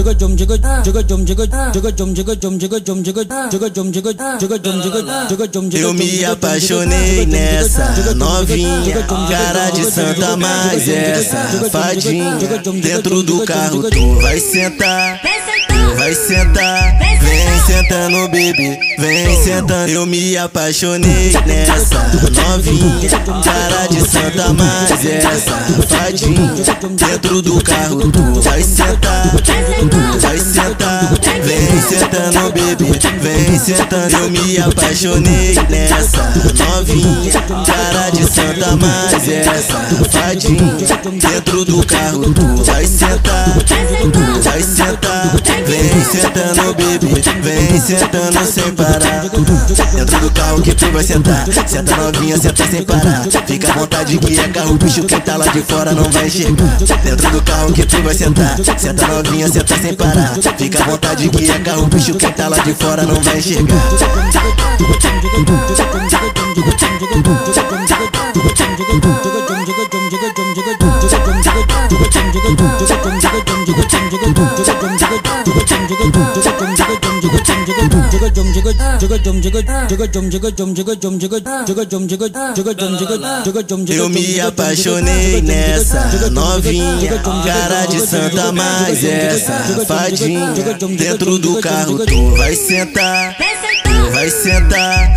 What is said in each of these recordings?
Joga jom joga joga jom joga joga jom joga jom joga jom joga joga jom joga joga jom joga joga jom joga Eu me apaixonei nessa novinha, cara de santa, mas essa fadinha dentro do carro tu vai sentar, tu vai sentar, vem sentando baby, vem sentando. Eu me apaixonei nessa. Novinha, cara de santa, mas essa. Fadinha dentro do carro tu vai sentar, tu vai sentar, vem sentando baby, vem sentando. Eu me apaixonei nessa novinha, cara de santa, mas essa fadinha dentro do carro tu vai sentar, tu vai sentar, vem sentando baby, vem sentando sem parar. Dentro do carro que tu vai sentar, senta novinha, senta sem parar. Fica à vontade que é carro, bicho quem tá lá de fora não vai chegar. Dentro do carro que tu vai sentar, senta novinha, senta sem parar. Fica à vontade que é carro, bicho quem tá lá de fora não vai chegar. Eu me apaixonei nessa novinha, cara de santa, mas essa fadinha dentro do carro tu vai sentar, tu vai sentar,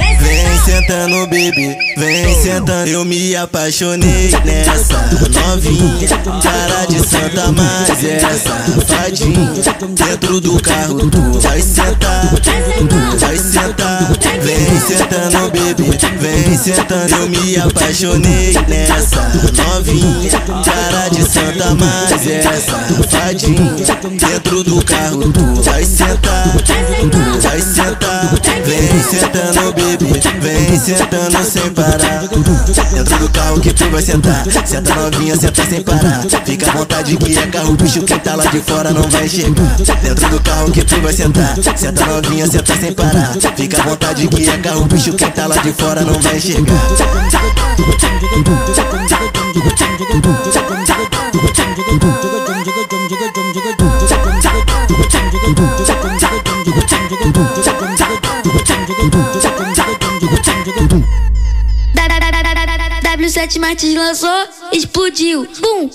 sentando baby, vem sentando. Eu me apaixonei nessa. Novinha, cara de santa, mas essa fadinha dentro do carro tu vai sentar, tu vai sentar, vem sentando baby, vem sentando. Eu me apaixonei nessa. Novinha, cara de santa, mas essa fadinha dentro do carro tu vai sentar, sentando baby, vem sentando sem parar. Dentro do carro que tu vai sentar, senta novinha, senta sem parar. Fica à vontade que é carro, bicho quem tá lá de fora não vai chegar. Dentro do carro que tu vai sentar, senta novinha, senta sem parar. Fica à vontade que é carro, bicho quem tá lá de fora não vai chegar. W7 Martins lançou, explodiu. Bum!